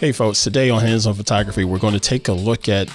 Hey, folks, today on Hands on Photography, we're going to take a look at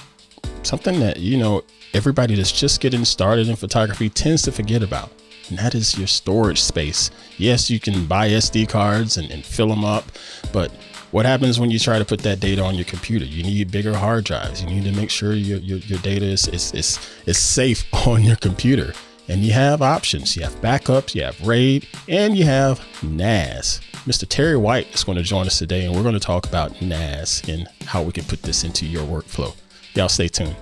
something that, you know, everybody that's just getting started in photography tends to forget about, and that is your storage space. Yes, you can buy SD cards and, and fill them up, but what happens when you try to put that data on your computer? You need bigger hard drives. You need to make sure your, your, your data is, is, is, is safe on your computer. And you have options. You have backups, you have RAID, and you have NAS. Mr. Terry White is going to join us today, and we're going to talk about NAS and how we can put this into your workflow. Y'all stay tuned.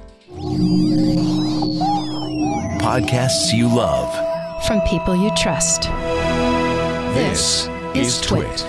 Podcasts you love. From people you trust. This is Twit.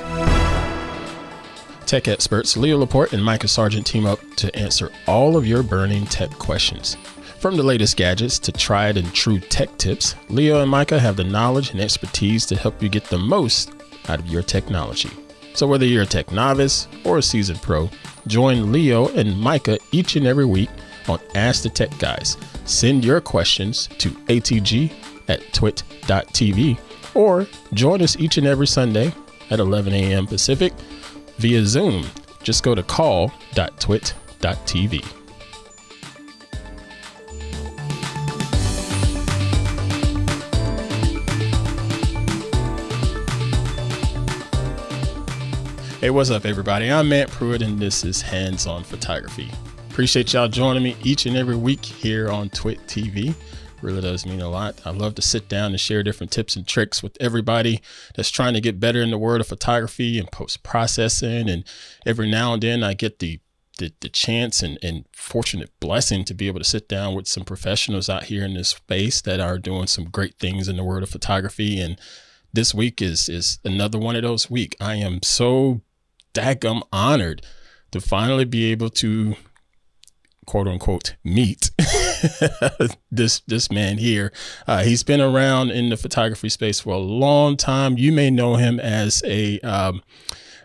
Tech experts Leo Laporte and Micah Sargent team up to answer all of your burning tech questions. From the latest gadgets to tried and true tech tips, Leo and Micah have the knowledge and expertise to help you get the most out of your technology. So, whether you're a tech novice or a seasoned pro, join Leo and Micah each and every week on Ask the Tech Guys. Send your questions to atg at twit.tv or join us each and every Sunday at 11 a.m. Pacific via Zoom. Just go to call.twit.tv. Hey, what's up, everybody? I'm Ant Pruitt, and this is Hands On Photography. Appreciate y'all joining me each and every week here on Twit TV. Really does mean a lot. I love to sit down and share different tips and tricks with everybody that's trying to get better in the world of photography and post processing. And every now and then, I get the the, the chance and, and fortunate blessing to be able to sit down with some professionals out here in this space that are doing some great things in the world of photography. And this week is is another one of those week. I am so daggum honored to finally be able to quote unquote meet this this man here. Uh, he's been around in the photography space for a long time. You may know him as a, um,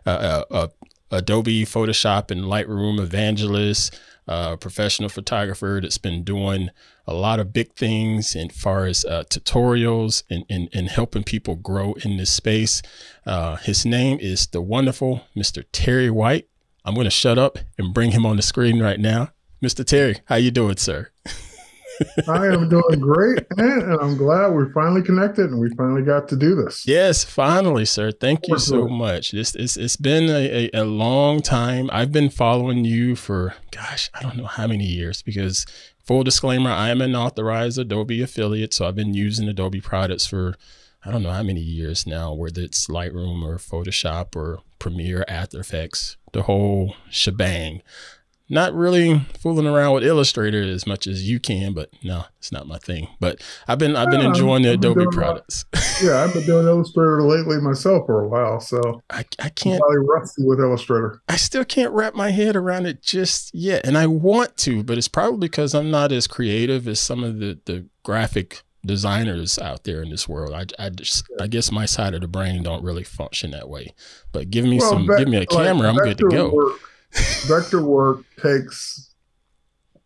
a, a Adobe Photoshop and Lightroom evangelist, uh, professional photographer that's been doing a lot of big things as far as uh, tutorials and, and, and, helping people grow in this space. Uh, his name is the wonderful Mr. Terry White. I'm going to shut up and bring him on the screen right now. Mr. Terry, how you doing, sir? I am doing great, and I'm glad we finally connected and we finally got to do this. Yes, finally, sir. Thank you so much. This it's, it's been a, a, a long time. I've been following you for gosh, I don't know how many years because full disclaimer, I am an authorized Adobe affiliate, so I've been using Adobe products for I don't know how many years now, whether it's Lightroom or Photoshop or Premiere, After Effects, the whole shebang not really fooling around with Illustrator as much as you can, but no, it's not my thing. But I've been I've been yeah, enjoying the Adobe products. yeah, I've been doing Illustrator lately myself for a while, so I, I can't I'm rusty with Illustrator. I still can't wrap my head around it just yet, and I want to, but it's probably because I'm not as creative as some of the the graphic designers out there in this world. I, I just I guess my side of the brain don't really function that way. But give me well, some, give me a camera, like, I'm good to go. Work vector work takes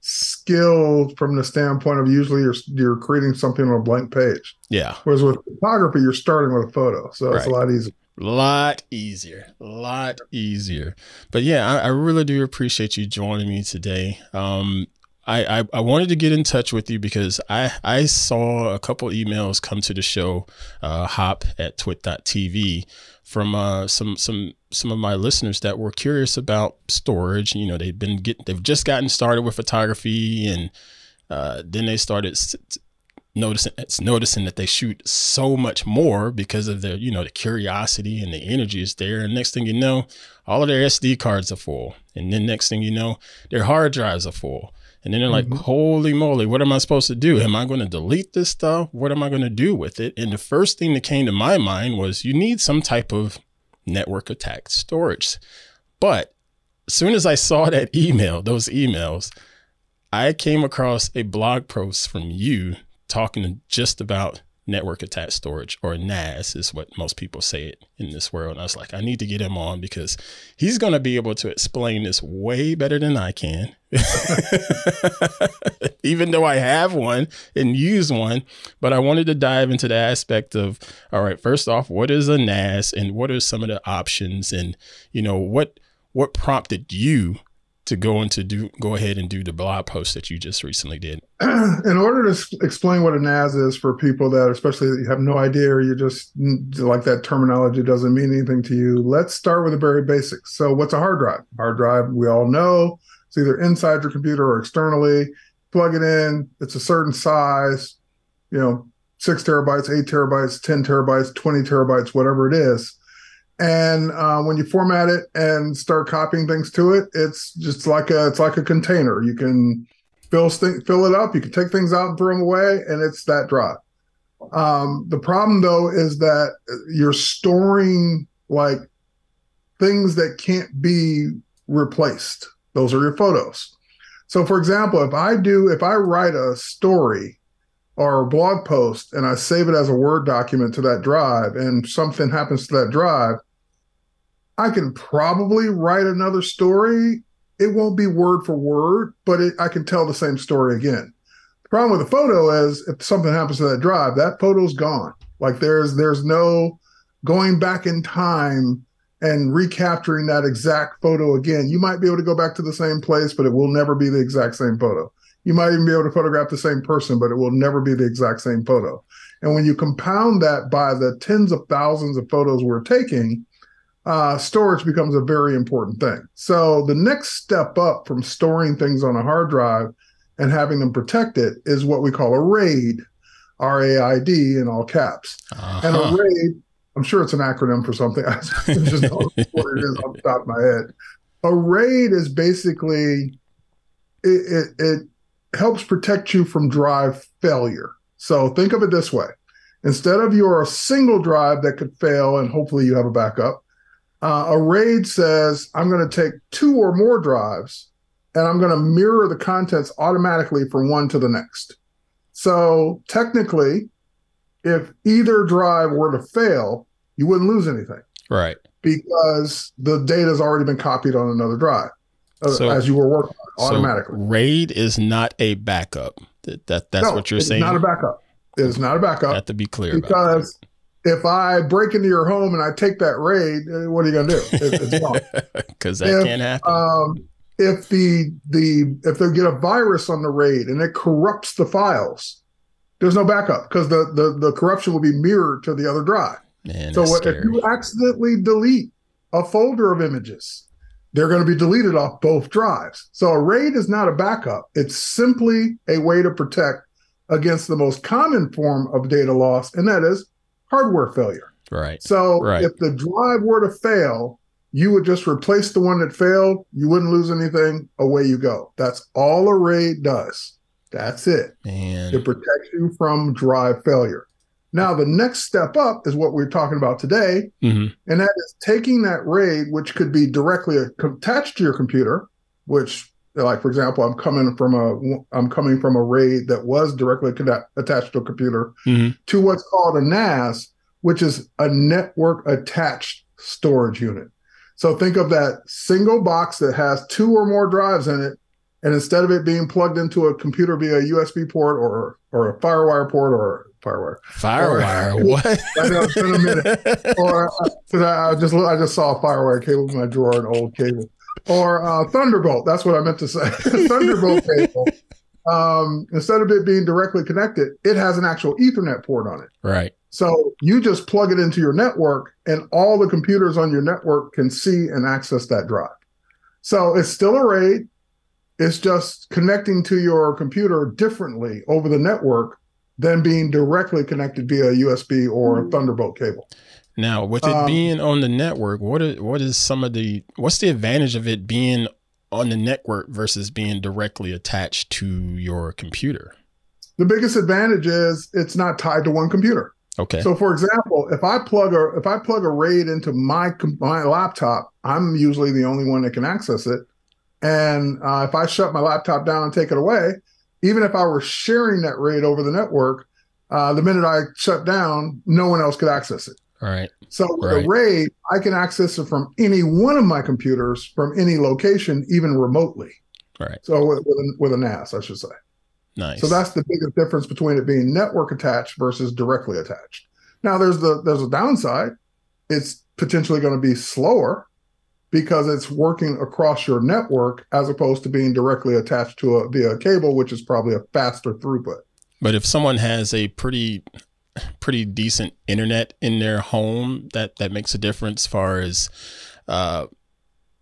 skill from the standpoint of usually you're you're creating something on a blank page. Yeah. Whereas with photography, you're starting with a photo, so right. it's a lot easier. A lot easier, a lot easier. But yeah, I, I, really do appreciate you joining me today. Um, I, I, I, wanted to get in touch with you because I, I saw a couple emails come to the show, uh, hop at twit.tv from uh, some some some of my listeners that were curious about storage. You know, they've been get they've just gotten started with photography, and uh, then they started noticing it's noticing that they shoot so much more because of their you know the curiosity and the energy is there. And next thing you know, all of their SD cards are full, and then next thing you know, their hard drives are full. And then they're like, mm-hmm. holy moly, what am I supposed to do? Am I going to delete this stuff? What am I going to do with it? And the first thing that came to my mind was you need some type of network attached storage. But as soon as I saw that email, those emails, I came across a blog post from you talking just about network attached storage or NAS is what most people say it in this world. And I was like, I need to get him on because he's going to be able to explain this way better than I can. Even though I have one and use one, but I wanted to dive into the aspect of, all right, first off, what is a NAS and what are some of the options and, you know, what, what prompted you to go into do go ahead and do the blog post that you just recently did? In order to explain what a NAS is for people that, especially you have no idea, or you just like that terminology doesn't mean anything to you, let's start with the very basics. So, what's a hard drive? Hard drive, we all know, it's either inside your computer or externally. Plug it in. It's a certain size, you know, six terabytes, eight terabytes, ten terabytes, twenty terabytes, whatever it is. And uh, when you format it and start copying things to it, it's just like a it's like a container. You can fill fill it up. You can take things out and throw them away, and it's that drive. Um, the problem though is that you're storing like things that can't be replaced. Those are your photos. So, for example, if I do, if I write a story or a blog post and I save it as a Word document to that drive, and something happens to that drive, I can probably write another story. It won't be word for word, but it, I can tell the same story again. The problem with a photo is if something happens to that drive, that photo's gone. Like there's there's no going back in time and recapturing that exact photo again. You might be able to go back to the same place, but it will never be the exact same photo. You might even be able to photograph the same person, but it will never be the exact same photo. And when you compound that by the tens of thousands of photos we're taking, uh, storage becomes a very important thing. So the next step up from storing things on a hard drive and having them protected is what we call a RAID, R A I D in all caps. Uh-huh. And a RAID, I'm sure it's an acronym for something. I just don't know what it is off the top of my head. A RAID is basically it, it, it helps protect you from drive failure. So think of it this way: instead of your single drive that could fail, and hopefully you have a backup, uh, a RAID says I'm going to take two or more drives, and I'm going to mirror the contents automatically from one to the next. So technically, if either drive were to fail, you wouldn't lose anything right. because the data has already been copied on another drive uh, So- as you were working automatically. So RAID is not a backup. That, that that's No, what you're it's saying. Not a backup. It is not a backup Have to be clear about because if I break into your home and I take that raid, uh, what are you going to do? It, it's gone. that because that If, can't happen. um, if the the if they get a virus on the raid and it corrupts the files, there's no backup because the, the the corruption will be mirrored to the other drive. Man, So what, if you accidentally delete a folder of images, they're going to be deleted off both drives. So a RAID is not a backup. It's simply a way to protect against the most common form of data loss, and that is hardware failure. right. So Right. if the drive were to fail, you would just replace the one that failed. You wouldn't lose anything. Away you go. That's all a RAID does. That's it. Man. It protects you from drive failure. Now, the next step up is what we're talking about today, hmm and that is taking that RAID, which could be directly attached to your computer, which, like for example, I'm coming from a I'm coming from a RAID that was directly connect, attached to a computer, hmm to what's called a NAS, which is a network attached storage unit. So think of that single box that has two or more drives in it, and instead of it being plugged into a computer via a USB port or or a FireWire port or FireWire, Firewire. Or- what? I know, it's been a minute. or because I, I just I just saw a FireWire cable in my drawer, an old cable, or uh, Thunderbolt. That's what I meant to say. Thunderbolt cable. Um, instead of it being directly connected, it has an actual Ethernet port on it. right. So you just plug it into your network, and all the computers on your network can see and access that drive. So it's still a RAID. It's just connecting to your computer differently over the network than being directly connected via USB or Thunderbolt cable. Now, with it Um, being on the network, what is what is some of the what's the advantage of it being on the network versus being directly attached to your computer? The biggest advantage is it's not tied to one computer. Okay. So, for example, if I plug a if I plug a RAID into my my laptop, I'm usually the only one that can access it. And uh, if I shut my laptop down and take it away, even if I were sharing that RAID over the network, uh, the minute I shut down, no one else could access it. All right. So with Right. a RAID, I can access it from any one of my computers from any location, even remotely. Right. So with, with, a, with a NAS, I should say. Nice. So that's the biggest difference between it being network attached versus directly attached. Now there's the there's a downside. It's potentially going to be slower because it's working across your network as opposed to being directly attached to a via a cable, which is probably a faster throughput. But if someone has a pretty pretty decent internet in their home, that that makes a difference as far as uh,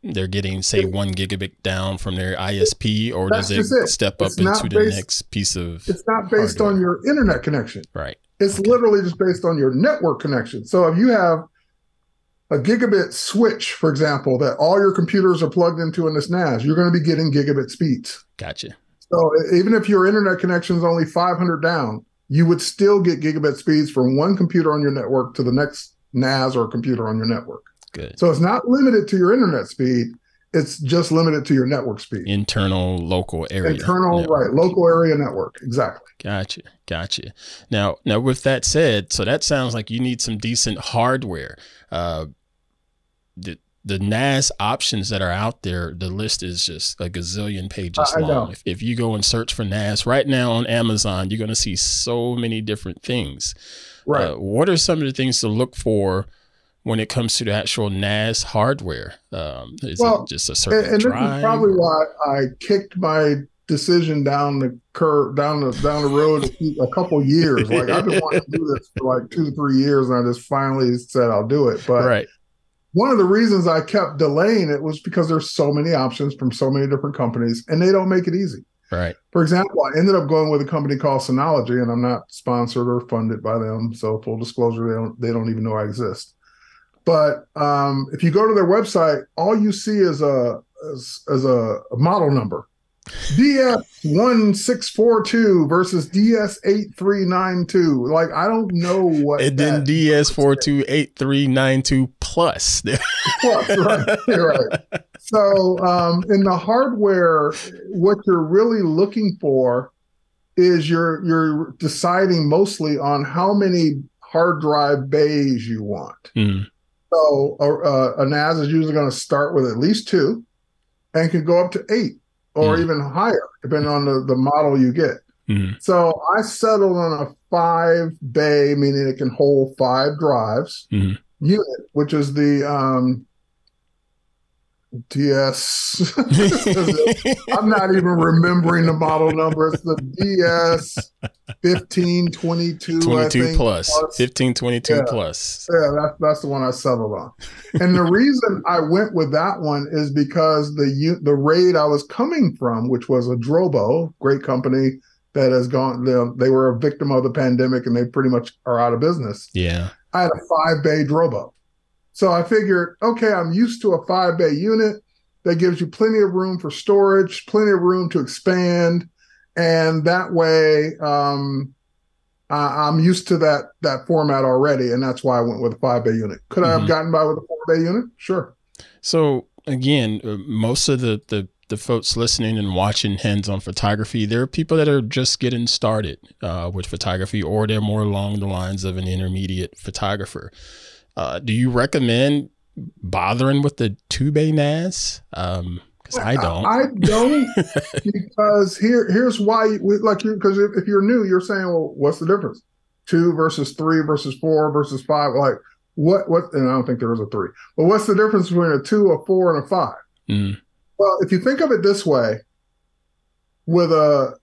they're getting say one gigabit down from their ISP, or That's does it, it. step up It's into the based- next piece of It's not based hardware? on your internet connection. right? It's literally just based on your network connection. So if you have a gigabit switch, for example, that all your computers are plugged into in this NAS, you're going to be getting gigabit speeds. Gotcha. So even if your internet connection is only 500 down, you would still get gigabit speeds from one computer on your network to the next NAS or computer on your network. Good. So it's not limited to your internet speed. It's just limited to your network speed. Internal local area. Internal, network. right? Local area network. Exactly. Gotcha, gotcha. Now, now with that said, so that sounds like you need some decent hardware. Uh, the the NAS options that are out there, the list is just a gazillion pages I- long. If, if you go and search for NAS right now on Amazon, you're going to see so many different things. Right. Uh, what are some of the things to look for when it comes to the actual NAS hardware? Um, is Well, it just a and, certain and this drive? is probably why I kicked my decision down the curve down the down the road a couple years. Like I've been wanting to do this for like two to three years, and I just finally said I'll do it. But right. One of the reasons I kept delaying it was because there's so many options from so many different companies, and they don't make it easy. Right. For example, I ended up going with a company called Synology, and I'm not sponsored or funded by them. So full disclosure, they don't they don't even know I exist. But um, if you go to their website, all you see is a is, is a, model number. DS one six four two versus DS eight three nine two. Like I don't know what. And then DS four two eight three nine two plus. Plus, right, right. So, um, in the hardware, what you're really looking for is you're you're deciding mostly on how many hard drive bays you want. Mm, So, a, a NAS is usually going to start with at least two, and can go up to eight or Mm. even higher, depending on the the model you get. mm, So, I settled on a five bay, meaning it can hold five drives Mhm. Unit, which is the um, DS. I'm not even remembering the model number. It's the DS 1522. I 22 think, plus, plus. 15, 22 Yeah. plus. Yeah, that's that's the one I settled on. And the reason I went with that one is because the the raid I was coming from, which was a Drobo, great company that has gone. They, they were a victim of the pandemic and they pretty much are out of business. Yeah. I had a five bay Drobo. So I figured, okay, I'm used to a five bay unit that gives you plenty of room for storage, plenty of room to expand, and that way, um, I, I'm used to that that format already, and that's why I went with a five bay unit. Could I Mhm. have gotten by with a four bay unit? Sure. So again, uh, most of the, the the folks listening and watching hands-on photography, there are people that are just getting started uh, with photography, or they're more along the lines of an intermediate photographer. Uh, do you recommend bothering with the two bay NAS? Because I don't. I don't because here here's why we- like you because if, if you're new, you're saying, well, what's the difference? Two versus three versus four versus five. Like what what? And I don't think there is a three. But what's the difference between a two, a four, and a five? Mm, Well, if you think of it this way, with a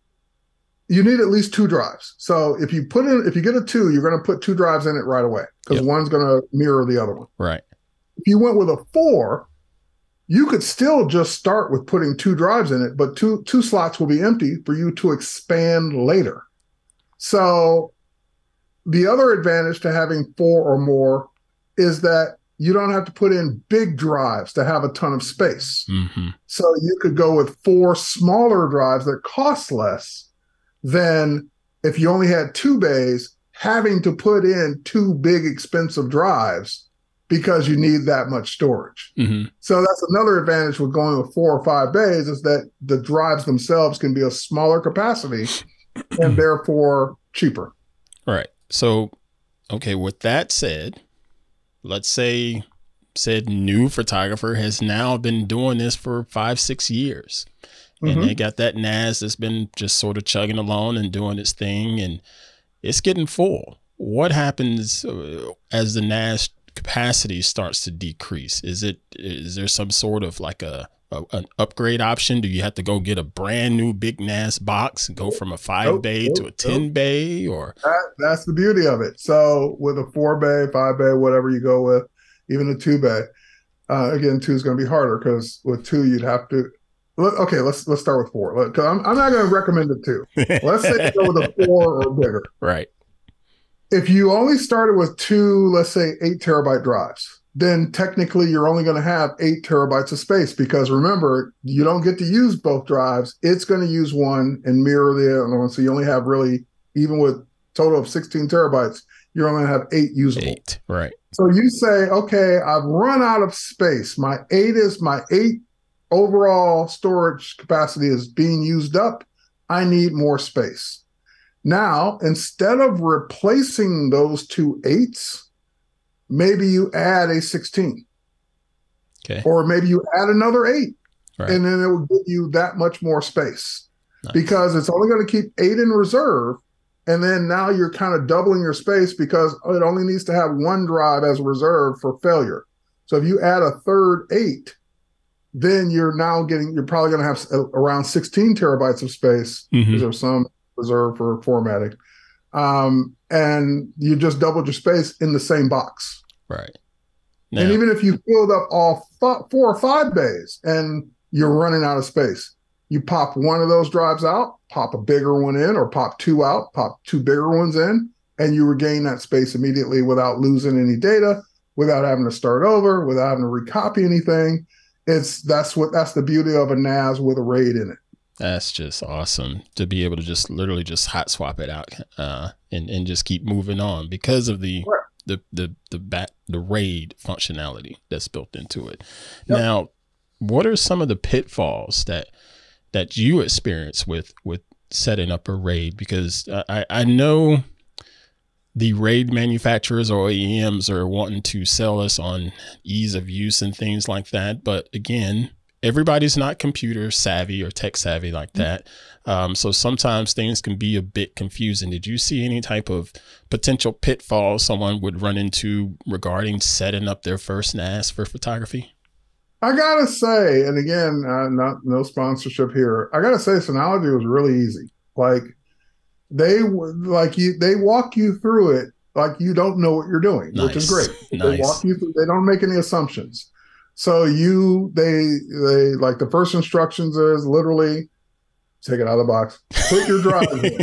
you need at least two drives. So if you put in if you get a two, you're going to put two drives in it right away because Yep. one's going to mirror the other one. right. If you went with a four, you could still just start with putting two drives in it, but two two slots will be empty for you to expand later. So the other advantage to having four or more is that you don't have to put in big drives to have a ton of space. hmm So you could go with four smaller drives that cost less than if you only had two bays, having to put in two big expensive drives because you need that much storage. hmm So that's another advantage with going with four or five bays is that the drives themselves can be a smaller capacity and therefore cheaper. Right. So, okay, with that said, let's say said new photographer has now been doing this for five, six years. And Mhm. they got that NAS that's been just sort of chugging along and doing its thing and it's getting full. What happens uh, as the NAS capacity starts to decrease? Is it is there some sort of like a, a an upgrade option? Do you have to go get a brand new big NAS box and go from a five nope, bay nope, to a ten nope. bay or that, that's the beauty of it. So with a four bay, five bay, whatever you go with, even a two bay. Uh, again, two is going to be harder because with two you'd have to. Okay, let's let's start with four. Cause I'm, I'm not going to recommend it two. Let's say go with a four or bigger. Right. If you only started with two, let's say eight terabyte drives, then technically you're only going to have eight terabytes of space because remember, you don't get to use both drives. It's going to use one and mirror the other one. So you only have really, even with total of 16 terabytes, you're only going to have eight usable. Eight, right. So you say, okay, I've run out of space. My eight is my eight overall storage capacity is being used up. I need more space. Now, instead of replacing those two eights, maybe you add a 16. Okay. Or maybe you add another eight. Right. And then it will give you that much more space. Nice. Because it's only going to keep eight in reserve. And then now you're kind of doubling your space because it only needs to have one drive as a reserve for failure. So if you add a third eight, then you're now getting, you're probably going to have around 16 terabytes of space. Mm-hmm. There's some reserved for formatting. Um, and you just doubled your space in the same box. Right. Now, and even if you filled up all f- four or five bays and you're running out of space, you pop one of those drives out, pop a bigger one in, or pop two out, pop two bigger ones in, and you regain that space immediately without losing any data, without having to start over, without having to recopy anything. It's that's what that's the beauty of a NAS with a RAID in it. That's just awesome to be able to just literally just hot swap it out uh, and and just keep moving on because of the sure. The the the bat the RAID functionality that's built into it. Yep. Now, what are some of the pitfalls that that you experience with with setting up a RAID? Because I I know the RAID manufacturers or OEMs are wanting to sell us on ease of use and things like that, but again everybody's not computer savvy or tech savvy like mm-hmm. that. Um, so sometimes things can be a bit confusing. Did you see any type of potential pitfall someone would run into regarding setting up their first NAS for photography? I gotta say, and again, uh, not no sponsorship here. I gotta say, Synology was really easy. Like they like you, they walk you through it like you don't know what you're doing, nice. which is great. nice. They walk you through. They don't make any assumptions. So you they they like the first instructions is literally take it out of the box, put your drive in,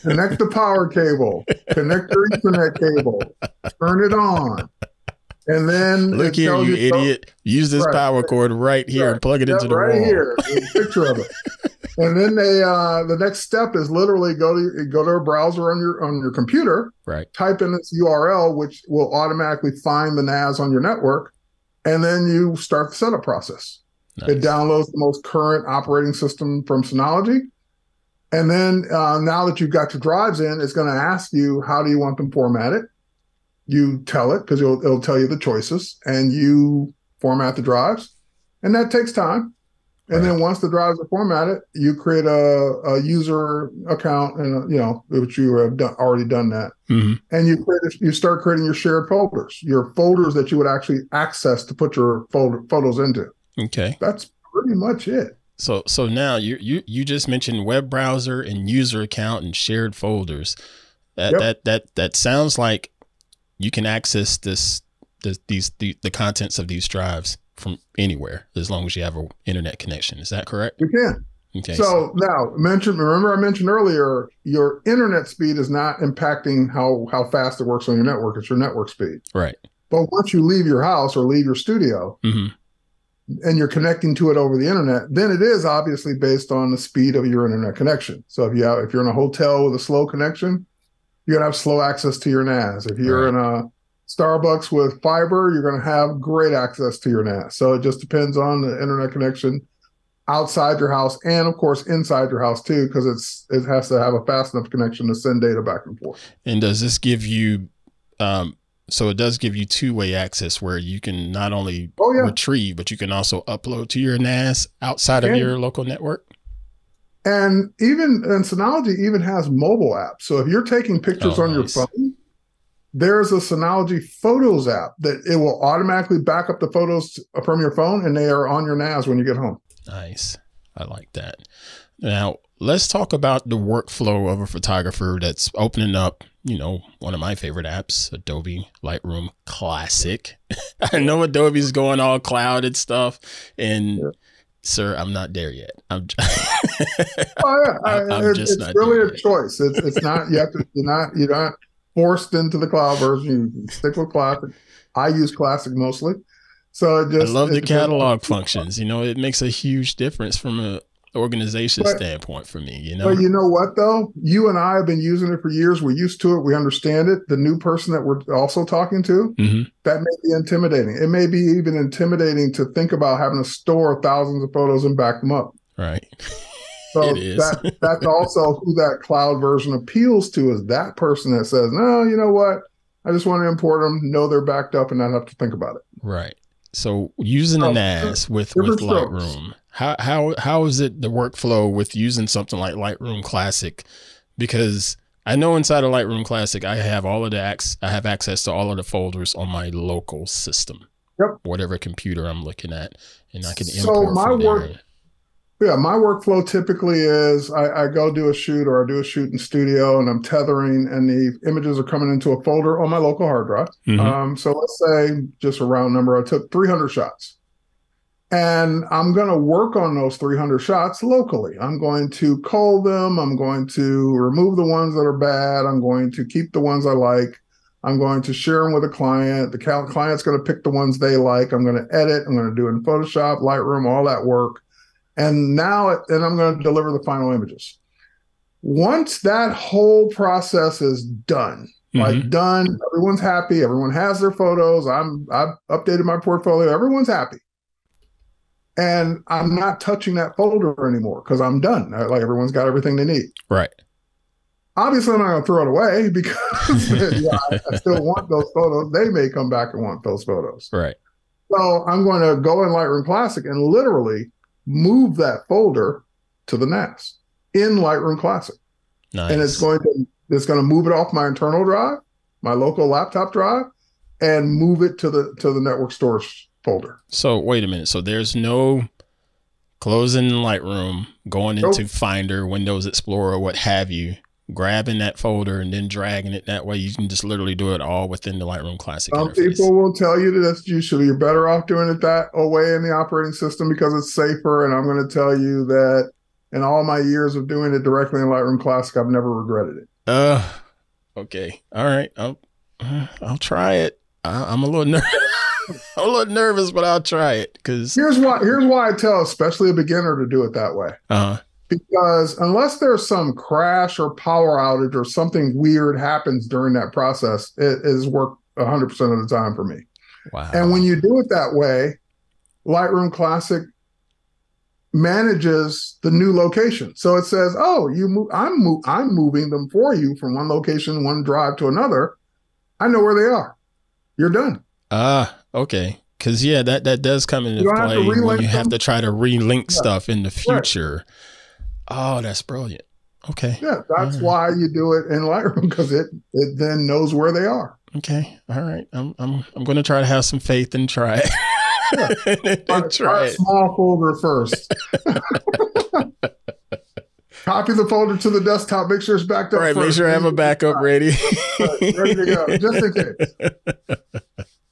connect the power cable, connect your Ethernet cable, turn it on. And then look here, you, you idiot! Use this right, power cord right here right, and plug it into the right wall. Right here, picture of it. and then they uh, the next step is literally go to go to a browser on your on your computer, right? Type in this URL, which will automatically find the NAS on your network, and then you start the setup process. Nice. It downloads the most current operating system from Synology, and then uh, now that you've got your drives in, it's going to ask you how do you want them formatted. You tell it because it'll, it'll tell you the choices, and you format the drives, and that takes time and right. then once the drives are formatted, you create a, a user account, and you know which you have done, already done that, mm-hmm. and you create you start creating your shared folders, your folders that you would actually access to put your folder, photos into. Okay, that's pretty much it. So so now you you you just mentioned web browser and user account and shared folders. That yep. that that that sounds like you can access this, this these the, the contents of these drives from anywhere as long as you have an internet connection. Is that correct? You can. Okay. So, so now mention remember I mentioned earlier your internet speed is not impacting how how fast it works on your network. It's your network speed. Right. But once you leave your house or leave your studio mm-hmm. and you're connecting to it over the internet, then it is obviously based on the speed of your internet connection. So if you have, if you're in a hotel with a slow connection, you're gonna have slow access to your NAS. If you're right. in a Starbucks with fiber, you're going to have great access to your NAS. So it just depends on the internet connection outside your house and of course inside your house too because it's it has to have a fast enough connection to send data back and forth and does this give you um so it does give you two-way access where you can not only oh, yeah. retrieve but you can also upload to your NAS outside and, of your local network and even and Synology even has mobile apps so if you're taking pictures oh, on nice. your phone there's a Synology Photos app that it will automatically back up the photos from your phone and they are on your NAS when you get home. Nice. I like that. Now, let's talk about the workflow of a photographer that's opening up, you know, one of my favorite apps, Adobe Lightroom Classic. I know Adobe's going all cloud and stuff. And, yeah. Sir, I'm not there yet. I'm, oh, yeah. I, I'm it's, it's really a choice. It's, it's not, you have to, you're not, you're not forced into the cloud version. You stick with classic. I use classic mostly. So just I love the catalog functions. You know, it makes a huge difference from a organization but, standpoint for me. You know, but you know what though, you and I have been using it for years. We're used to it. We understand it. The new person that we're also talking to, mm-hmm. that may be intimidating. It may be even intimidating to think about having to store thousands of photos and back them up. Right. So that that's also who that cloud version appeals to is that person that says, no, you know what? I just want to import them, know they're backed up, and not have to think about it. Right. So using a NAS with with Lightroom, how how how is it the workflow with using something like Lightroom Classic? Because I know inside of Lightroom Classic, I have all of the ac- I have access to all of the folders on my local system. Yep. Whatever computer I'm looking at, and I can so import. my work. Yeah, my workflow typically is I, I, go do a shoot or I do a shoot in studio and I'm tethering and the images are coming into a folder on my local hard drive. Mm-hmm. Um, so let's say just a round number, I took 300 shots and I'm going to work on those 300 shots locally. I'm going to cull them. I'm going to remove the ones that are bad. I'm going to keep the ones I like. I'm going to share them with a client. The client's going to pick the ones they like. I'm going to edit. I'm going to do it in Photoshop, Lightroom, all that work and now and i'm going to deliver the final images once that whole process is done mm-hmm. like done everyone's happy everyone has their photos i'm i've updated my portfolio everyone's happy and i'm not touching that folder anymore because i'm done. Uh, like everyone's got everything they need. Right. Obviously i'm not going to throw it away because yeah, I, I still want those photos. They may come back and want those photos. Right. So i'm going to go in lightroom classic and literally move that folder to the NAS in Lightroom Classic. Nice. And it's going to it's going to move it off my internal drive, my local laptop drive, and move it to the to the network storage folder. So wait a minute. So there's no closing Lightroom, going into nope. Finder, Windows Explorer, what have you, grabbing that folder and then dragging it that way. You can just literally do it all within the Lightroom Classic. Some interface. people will tell you that you should you're better off doing it that way in the operating system because it's safer. And I'm going to tell you that in all my years of doing it directly in Lightroom Classic, I've never regretted it. Uh, okay, all right, I'll I'll try it. I, am a little nervous. I'm a little nervous, but I'll try it because here's why. Here's why I tell, especially a beginner, to do it that way. Uh huh because unless there's some crash or power outage or something weird happens during that process, it is work 100% of the time for me. Wow. And when you do it that way, Lightroom Classic manages the new location. So it says, "Oh, you move I'm move I'm moving them for you from one location, one drive to another. I know where they are. You're done." Ah, uh, okay. Cuz yeah, that that does come into play when you have to try to relink yeah. stuff in the future. Right Oh, that's brilliant. Okay. Yeah, that's right. why you do it in Lightroom because it it then knows where they are. Okay. All right. I'm I'm I'm going to try to have some faith and try it. Yeah. and try it. Small folder first. Copy the folder to the desktop. Make sure it's backed up. All right. First. Make sure I have a backup ready. right, ready to go, just in case.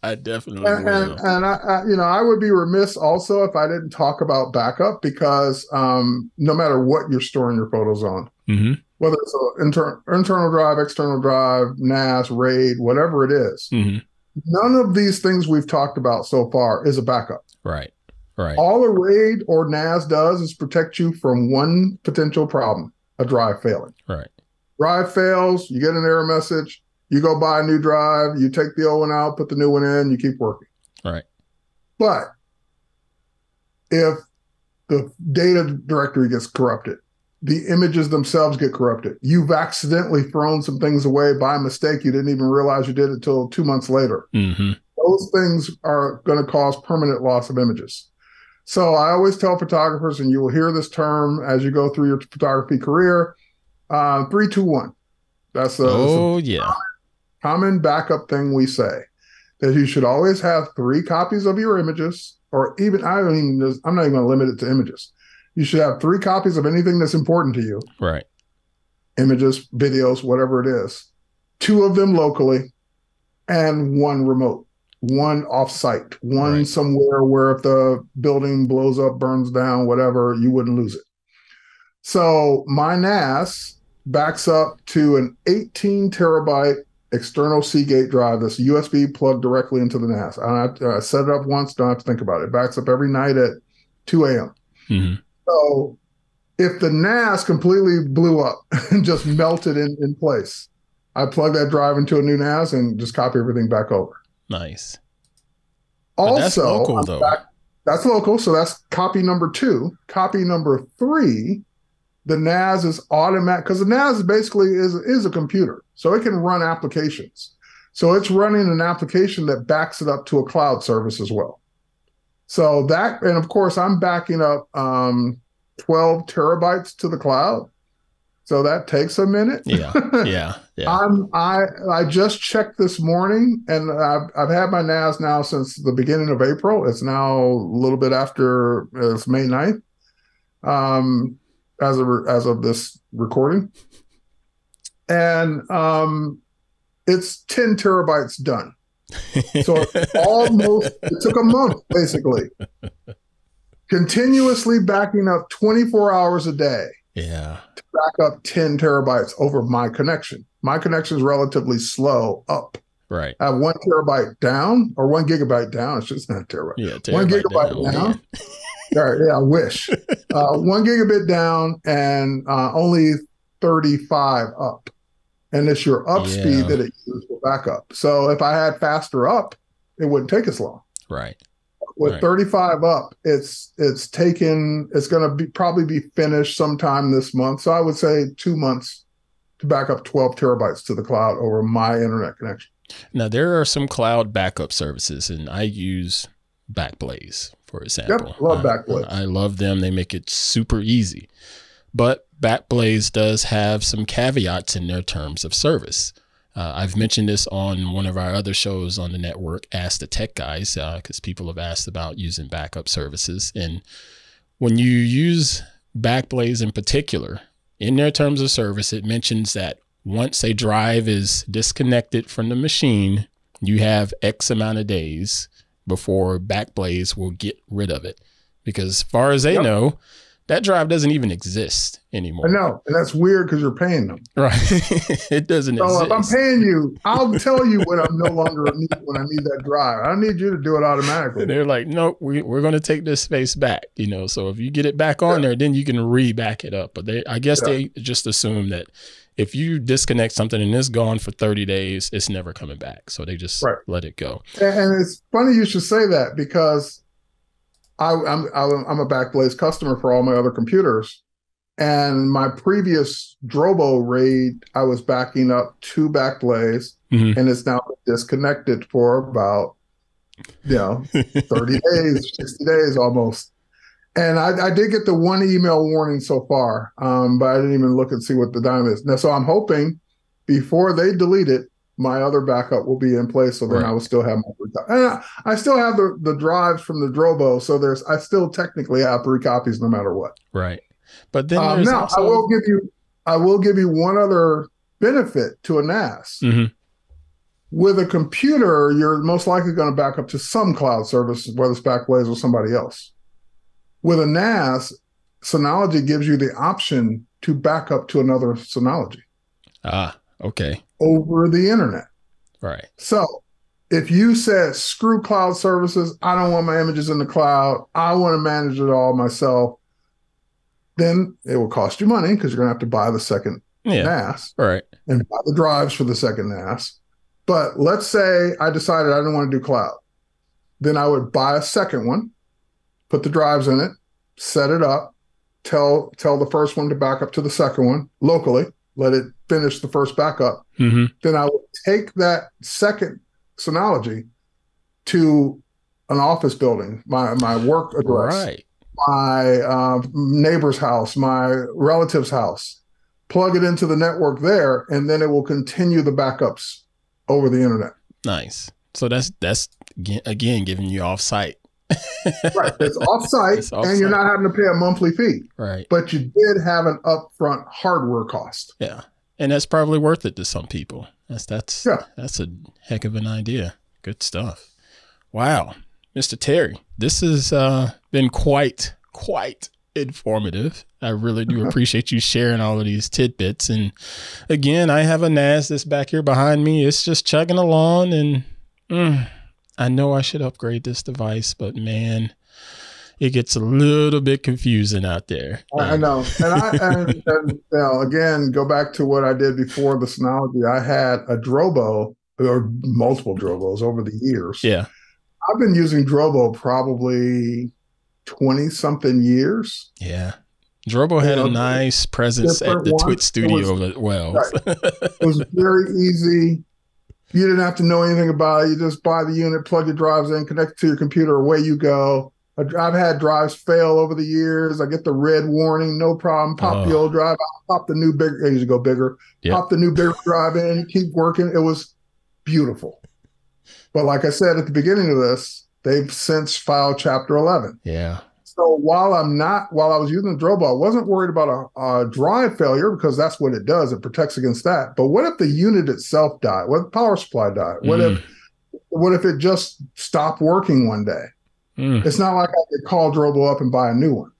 I definitely and, and, and, I, I, you know, I would be remiss also if I didn't talk about backup because um, no matter what you're storing your photos on, mm-hmm. whether it's an inter- internal drive, external drive, NAS, RAID, whatever it is, mm-hmm. none of these things we've talked about so far is a backup. Right. Right. All a RAID or NAS does is protect you from one potential problem: a drive failing. Right. Drive fails, you get an error message you go buy a new drive, you take the old one out, put the new one in, you keep working. Right. But if the data directory gets corrupted, the images themselves get corrupted. You've accidentally thrown some things away by mistake. You didn't even realize you did it until two months later. Mm-hmm. Those things are going to cause permanent loss of images. So I always tell photographers, and you will hear this term as you go through your photography career: uh, three, two, one. That's a, oh yeah common backup thing we say that you should always have three copies of your images, or even I don't even I'm not even going to limit it to images. You should have three copies of anything that's important to you, Right. images, videos, whatever it is. Two of them locally, and one remote, one offsite, one Right. somewhere where if the building blows up, burns down, whatever, you wouldn't lose it. So my NAS backs up to an 18 terabyte external Seagate drive that's USB plugged directly into the NAS. I, I set it up once, don't have to think about it. It backs up every night at 2 a.m. hmm So if the NAS completely blew up and just melted in, in place, I plug that drive into a new NAS and just copy everything back over. Nice. But Also, that's local though. that's local. So that's copy number two. Copy number three, the NAS is automatic because the NAS basically is is a computer, so it can run applications. So it's running an application that backs it up to a cloud service as well. So that, and of course, I'm backing up um, 12 terabytes to the cloud. So that takes a minute. Yeah. Yeah. Yeah. I'm I I just checked this morning, and I've I've had my NAS now since the beginning of April. It's now a little bit after uh, it's May 9th, um, as of as of this recording, and um, it's 10 terabytes done. So almost it took a month basically, continuously backing up 24 hours a day yeah. to back up 10 terabytes over my connection. My connection is relatively slow up. Right. I have one terabyte down or one gigabyte down. It's just not a terabyte. Yeah. One gigabyte down, down. Right, yeah, I wish. uh, one gigabit down and uh, only 35 up. And it's your up Yeah. speed that it uses for backup. So if I had faster up, it wouldn't take as long. Right. With Right. 35 up, it's it's taken it's going to be probably be finished sometime this month. So I would say 2 months to back up 12 terabytes to the cloud over my internet connection. Now there are some cloud backup services, and I use Backblaze for example. love I- Backblaze. I, love them. They make it super easy, but Backblaze does have some caveats in their terms of service. Uh, I've mentioned this on one of our other shows on the network, Ask the Tech Guys, because people have asked about using backup services. And when you use Backblaze in particular, in their terms of service, it mentions that once a drive is disconnected from the machine, you have X amount of days before Backblaze will get rid of it. Because as far as they Yep. know, that drive doesn't even exist anymore. I know, and that's weird because you're paying them. Right. it doesn't So if I'm paying you, I'll tell you when I'm no longer need, when I need that drive. I need you to do it automatically. They're like, no, we, we're going to take this space back, you know. So if you get it back on Yeah. there, then you can re-back it up. But they, I guess Yeah. they just assume that if you disconnect something and it's gone for 30 days, it's never coming back. So they just Right. let it go. And, it's funny you should say that because I, I'm I'm I'm a Backblaze customer for all my other computers, and my previous Drobo RAID I was backing up to Backblaze, Mhm. and it's now disconnected for about you know 30 days, 60 days almost. And I, I did get the one email warning so far, um, but I didn't even look and see what the dime is. Now, so I'm hoping before they delete it, my other backup will be in place. So then Right. I will still have my three copies. And I, I still have the, the drives from the Drobo. So there's I still technically have three copies no matter what. Right. But then Um, now also, I will give you I will give you one other benefit to a NAS. Mhm. With a computer, you're most likely going to back up to some cloud service, whether it's Backblaze or somebody else. With a NAS, Synology gives you the option to back up to another Synology ah, okay. over the internet. Right. So if you said, screw cloud services, I don't want my images in the cloud, I want to manage it all myself, then it will cost you money because you're going to have to buy the second Yeah. NAS Right. and buy the drives for the second NAS. But let's say I decided I didn't want to do cloud. Then I would buy a second one, put the drives in it, set it up, tell tell the first one to back up to the second one locally, let it finish the first backup. hmm Then I would take that second Synology to an office building, my my work address Right. my uh, neighbor's house, my relative's house, plug it into the network there, and then it will continue the backups over the internet. Nice. So that's that's again, giving you off site. Right. It's offsite, It's off and you're not having to pay a monthly fee. Right. But you did have an upfront hardware cost. Yeah. And that's probably worth it to some people. That's that's Yeah. that's a heck of an idea. Good stuff. Wow. Mr. Terry, this has uh, been quite, quite informative. I really do appreciate you sharing all of these tidbits. And again, I have a NAS that's back here behind me. It's just chugging along. And mm, I know I should upgrade this device, but man, it gets a little bit confusing out there. I know. And I and, and you know, again, go back to what I did before the Synology. I had a Drobo or multiple Drobos over the years. Yeah. I've been using Drobo probably 20 something years. Yeah. Drobo had You a nice presence at the. TWiT studio was- as well. It was very easy. You didn't have to know anything about it. You just buy the unit, plug your drives in, connect it to your computer, away you go. I've had drives fail over the years. I get the red warning, no problem. Pop the Oh. old drive pop the new bigger, I usually go bigger, Yep. pop the new bigger drive in, keep working. It was beautiful. But like I said at the beginning of this, they've since filed Chapter 11. yeah. So while I'm not, while I was using the Drobo, I wasn't worried about a, a drive failure because that's what it does. It protects against that. But what if the unit itself died? What if the power supply died? What Mm. if, what if it just stopped working one day? Mm. It's not like I could call Drobo up and buy a new one.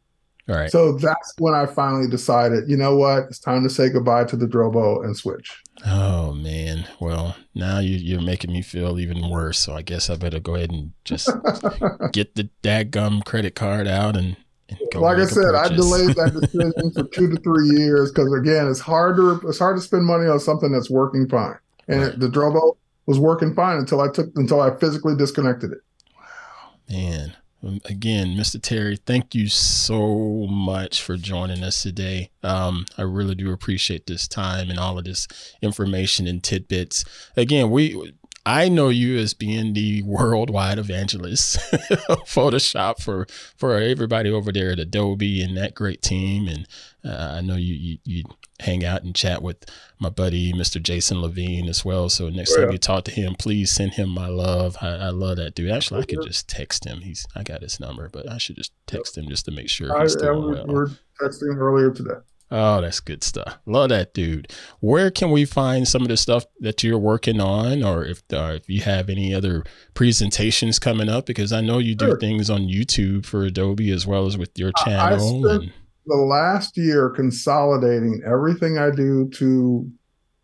All right. So that's when I finally decided, you know what? It's time to say goodbye to the Drobo and switch. Oh man. Well, now you, you're making me feel even worse. So I guess I better go ahead and just get the dadgum credit card out and, and go. like I said, I delayed that decision for two to three years because again, it's hard to it's hard to spend money on something that's working fine. And Right. the Drobo was working fine until I took until I physically disconnected it. Wow, man, again, Mr. Terry, thank you so much for joining us today. Um, I really do appreciate this time and all of this information and tidbits. Again, we. I know you as being the worldwide evangelist of Photoshop for for everybody over there at Adobe and that great team. And uh, I know you, you you hang out and chat with my buddy Mr. Jason Levine as well. So next Oh, time you talk to him, please send him my love. I, I love that dude. Actually, I could just text him. He's I got his number, but I should just text him just to make sure I, he's I doing we well. were texting earlier today. Oh, that's good stuff. Love that dude. Where can we find some of the stuff that you're working on, or if uh, if you have any other presentations coming up? Because I know you do Sure. things on YouTube for Adobe as well as with your I- I channel. spent- The last year consolidating everything I do to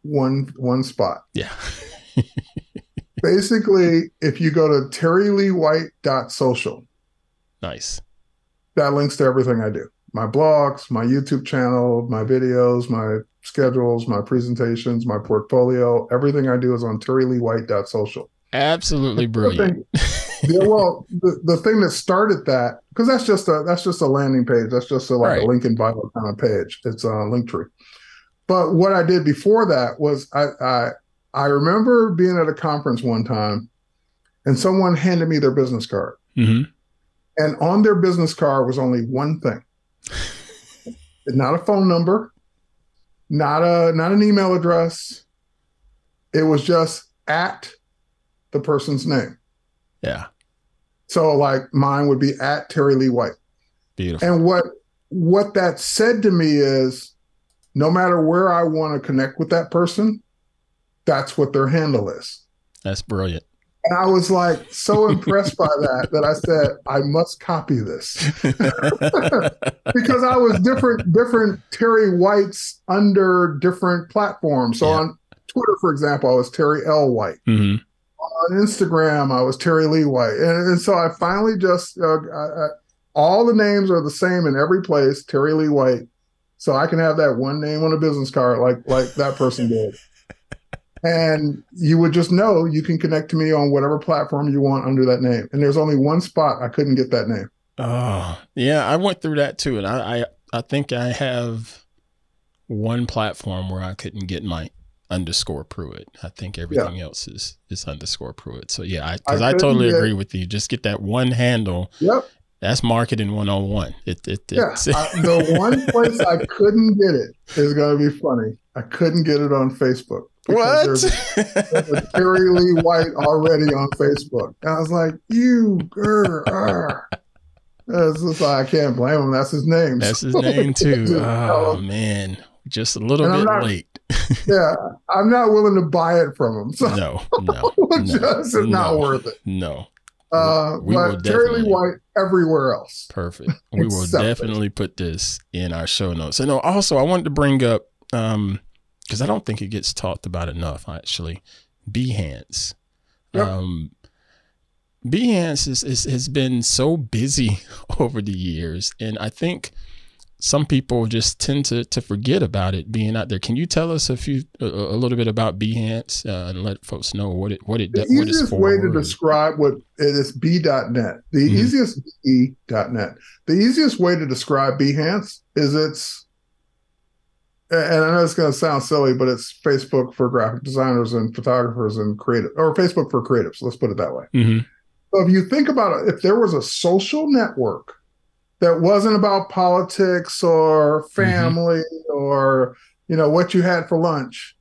one one spot. yeah. Basically, if you go to terryleewhite.social, nice. that links to everything I do. My blogs, my YouTube channel, my videos, my schedules, my presentations, my portfolio, everything I do is on terryleewhite.social. Absolutely brilliant. yeah, well, the, the thing that started that because that's just a that's just a landing page. That's just a, like Right. a link in bio kind of page. It's a Linktree. But what I did before that was I, I I remember being at a conference one time, and someone handed me their business card, hmm and on their business card was only one thing, not a phone number, not a not an email address. It was just at the person's name. Yeah. So like mine would be at Terry Lee White. Beautiful. And what what that said to me is no matter where I want to connect with that person, that's what their handle is. That's brilliant. And I was like so impressed by that that I said, I must copy this. because I was different different Terry Whites under different platforms. So Yeah. on Twitter, for example, I was Terry L. White. hmm on Instagram, I was Terry Lee White, and, and so I finally just uh, I, I, all the names are the same in every place. Terry Lee White, so I can have that one name on a business card, like like that person did, and you would just know you can connect to me on whatever platform you want under that name. And there's only one spot I couldn't get that name. Oh, yeah, I went through that too, and I, I, I think I have one platform where I couldn't get my underscore Pruitt. I think everything else is is underscore Pruitt. So yeah, because I I, totally get- agree with you. Just get that one handle. Yep. That's marketing one on one. It, it, Yeah. I, the one place I couldn't get it is going to be funny. I couldn't get it on Facebook. What? There's, Terry Lee White already on Facebook. And I was like, you, grr. It's just I can't blame him. That's his name. That's his name too. Oh man, just a little And bit not- late. yeah, I'm not willing to buy it from him. So No, no, it's no, just it's not no. worth it. no. Uh, We but Terry Lee definitely- White everywhere else. Perfect. We will Accept it. definitely put this in our show notes. And also, I wanted to bring up um because I don't think it gets talked about enough. Actually, Behance. Yep. Um, Behance is, is has been so busy over the years, and I think some people just tend to to forget about it being out there. Can you tell us a few a, a little bit about Behance uh, and let folks know what it what it The what easiest for? way to describe what it is Be.net. The Mhm. easiest Be.net. The easiest way to describe Behance is it's and I know it's going to sound silly, but it's Facebook for graphic designers and photographers and creative, or Facebook for creatives. Let's put it that way. Mhm. So if you think about it, if there was a social network that wasn't about politics or family or you know what you had for lunch,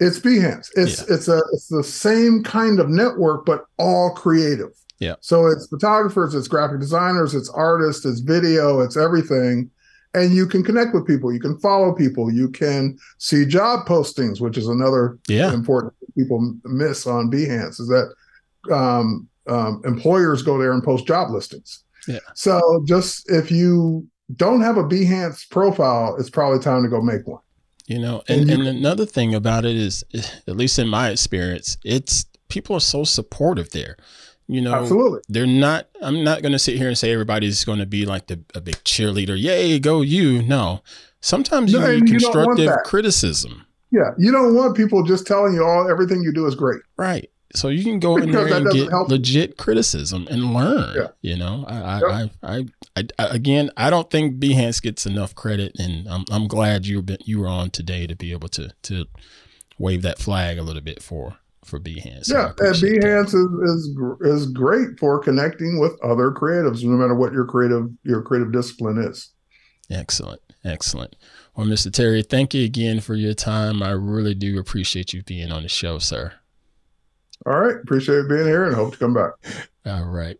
it's Behance. It's it's a it's the same kind of network, but all creative. Yeah. So it's photographers, it's graphic designers, it's artists, it's video, it's everything. And you can connect with people, you can follow people, you can see job postings, which is another Yeah. important people miss on Behance is that um, um, employers go there and post job listings. Yeah. So just if you don't have a Behance profile, it's probably time to go make one. You know, And and, and another thing about it is, at least in my experience, it's people are so supportive there. You know, Absolutely. they're not. I'm not going to sit here and say everybody's going to be like the a big cheerleader. Yay, go you! No, sometimes No, you need you constructive that. criticism, Yeah. You don't want people just telling you all everything you do is great. right? So you can go in there and get help. legit criticism and learn. Yeah. You know, I, I, Yep. I, I, I, I, again, I don't think Behance gets enough credit, and I'm, I'm glad you were you were on today to be able to to wave that flag a little bit for for Behance. So yeah. And. Behance is, is is great for connecting with other creatives, no matter what your creative your creative discipline is. Excellent. Excellent. Well, Mr. Terry, thank you again for your time. I really do appreciate you being on the show, sir. All right. Appreciate being here and hope to come back. All right.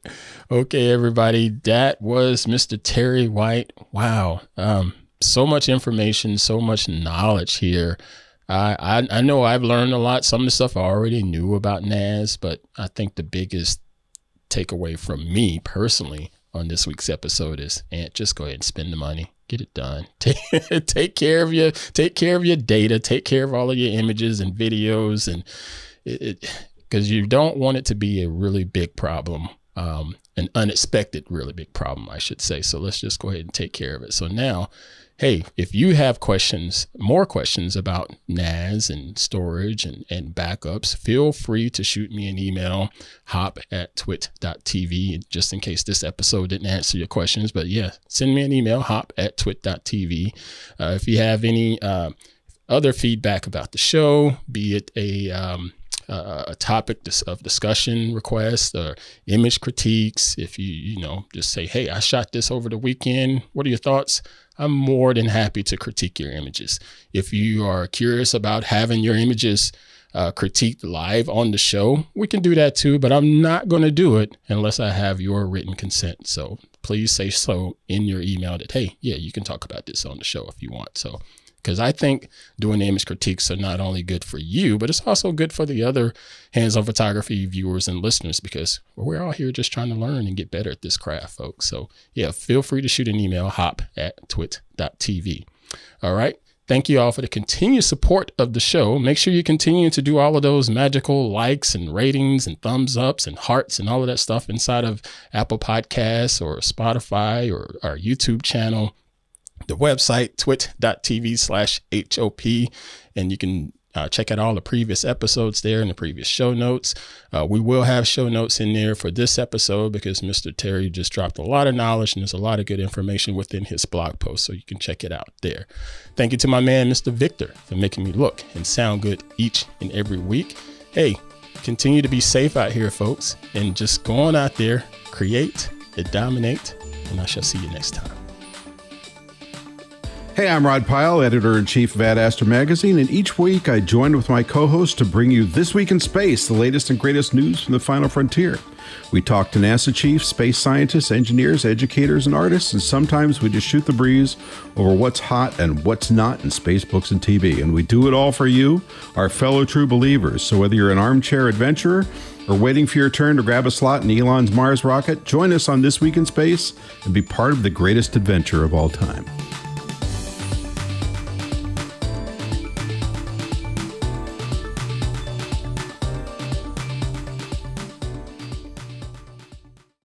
Okay, everybody. That was Mr. Terry White. Wow. Um, so much information, so much knowledge here. I, I I know I've learned a lot. Some of the stuff I already knew about NAS, but I think the biggest takeaway from me personally on this week's episode is and just go ahead and spend the money. Get it done. Take, take care of your take care of your data. Take care of all of your images and videos and it because you don't want it to be a really big problem. Um, an unexpected, really big problem, I should say. So let's just go ahead and take care of it. So now, hey, if you have questions, more questions about NAS and storage and, and backups, feel free to shoot me an email, hop at twit.tv, just in case this episode didn't answer your questions. But yeah, send me an email, hop at twit.tv. Uh, if you have any uh, other feedback about the show, be it a um, uh, a topic of discussion request or image critiques, if you you know just say, hey, I shot this over the weekend. What are your thoughts? I'm more than happy to critique your images. If you are curious about having your images uh, critiqued live on the show, we can do that too. But I'm not going to do it unless I have your written consent. So please say so in your email that hey, yeah, you can talk about this on the show if you want. So because I think doing image critiques are not only good for you, but it's also good for the other hands-on photography viewers and listeners because we're all here just trying to learn and get better at this craft, folks. So yeah, feel free to shoot an email, hop at twit.tv. All right. Thank you all for the continued support of the show. Make sure you continue to do all of those magical likes and ratings and thumbs ups and hearts and all of that stuff inside of Apple Podcasts or Spotify or our YouTube channel the website twit.tv slash hop and you can uh, check out all the previous episodes there and the previous show notes. Uh, we will have show notes in there for this episode because mr terry just dropped a lot of knowledge and there's a lot of good information within his blog post so you can check it out there. Thank you to my man mr victor for making me look and sound good each and every week. Hey continue to be safe out here folks and just go on out there create and dominate and i shall see you next time Hey, I'm Rod Pyle, editor in chief of Ad Magazine, and each week I join with my co host to bring you This Week in Space, the latest and greatest news from the final frontier. We talk to NASA chiefs, space scientists, engineers, educators, and artists, and sometimes we just shoot the breeze over what's hot and what's not in space books and TV. And we do it all for you, our fellow true believers. So whether you're an armchair adventurer or waiting for your turn to grab a slot in Elon's Mars rocket, join us on This Week in Space and be part of the greatest adventure of all time.